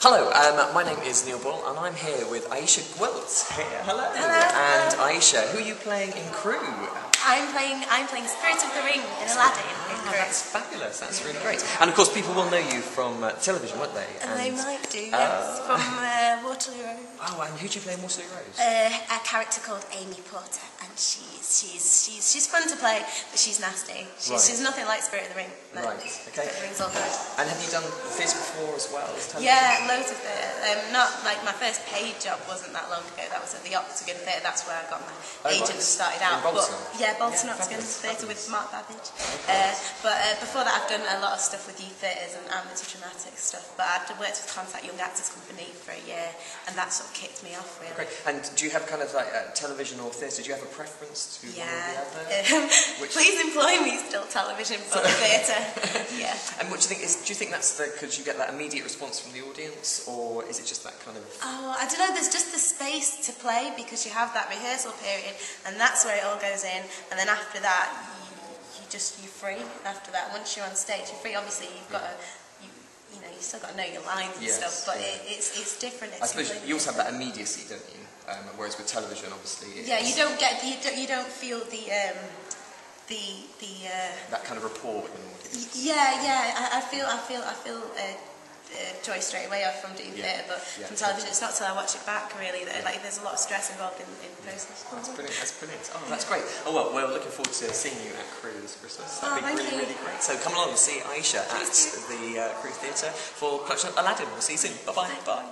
Hello, um, my name is Neil Bull, and I'm here with Ayesha Gwilt. Here, hello. Hello. And Ayesha, who are you playing in Crewe? I'm playing I'm playing Spirit of the Ring in Aladdin in Oh, Crewe. that's fabulous. That's really great. And of course, people will know you from uh, television, won't they? And they might do, yes, Ah. from uh, Waterloo Road. Oh, and who do you play in Waterloo Road? Uh, a character called Amy Porter, and she's she's she's she's fun to play, but she's nasty. She's, Right. she's nothing like Spirit of the Ring. but Right, okay. Spirit of the Ring's all good. and have you done theatre before as well? Yeah, loads of theatre. Um, not like my first paid job wasn't that long ago. That was at the Octagon Theatre. That's where I got my Oh, agent right. started In out. Bolton? But yeah, Bolton Yeah, Octagon Theatre with. Mark Babych. Uh, but uh, before that, I've done a lot of stuff with youth theatres and amateur dramatic stuff. But I've worked with Contact Young Actors Company for a year, and that sort of kicked me off really. Great. And do you have kind of like uh, television or theatre? Do you have a preference Yeah. the other? Which- Please employ me still television but theatre. yeah. And what do you think is? Do you think that's the because you get that immediate response from the audience, or is it just that kind of? Oh, I don't know. There's just the space to play because you have that rehearsal period, and that's where it all goes in. And then after that, you, you just you're free. After that, once you're on stage, you're free. Obviously, you've got to, you, know, you still got to know your lines and Yes, stuff. But yeah. it, it's it's different. I suppose you also have that immediacy, don't you? Um, whereas with television, obviously, it's Yeah, you don't get you don't you don't feel the um, the the. Uh, that kind of rapport with an audience. Yeah, yeah. I, I feel, I feel, I feel uh, uh, joy straight away off from doing Yeah. theatre, but Yeah. from television, it's not till I watch it back really that like there's a lot of stress involved in, in process. That's brilliant. That's brilliant. Oh, that's great. Oh well, we're looking forward to seeing you at Crewe this Christmas. That'd Oh, be really, you. really great. So come along and see Ayesha at the uh, Crewe Theatre for of Aladdin. We'll see you soon. Bye-bye. Bye.